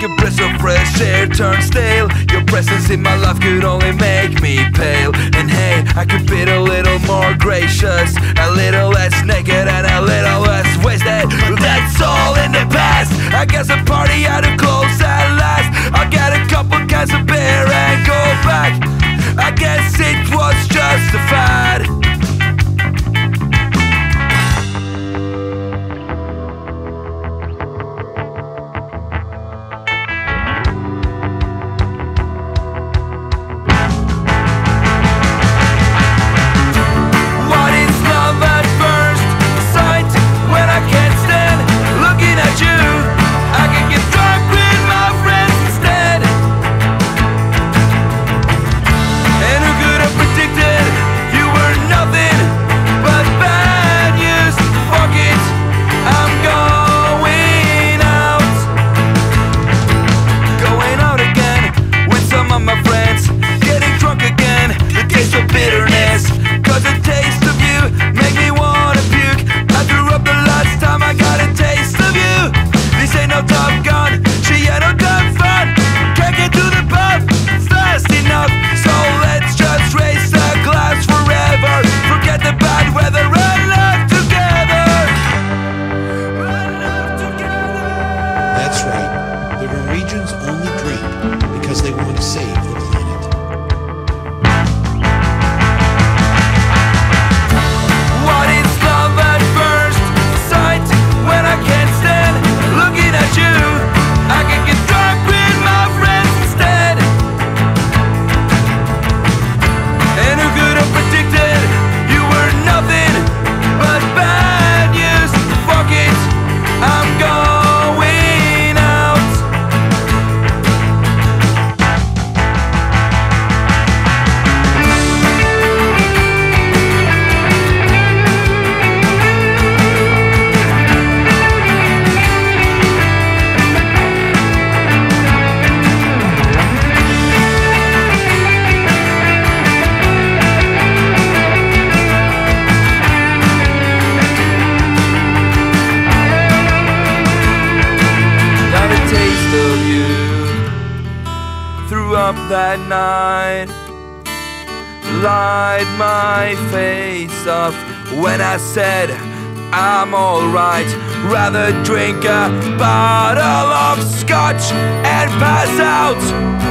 breath of fresh air. Turned stale. Your presence in my life could only make me pale. And hey, I could be a little more gracious A little less naked and a little less wasted. But that's all in the past. I guess a party had to close at last. I'll get a couple cans of beer and go back. I guess it was up that night. Lied my face off When I said I'm alright. Rather drink a bottle of scotch And pass out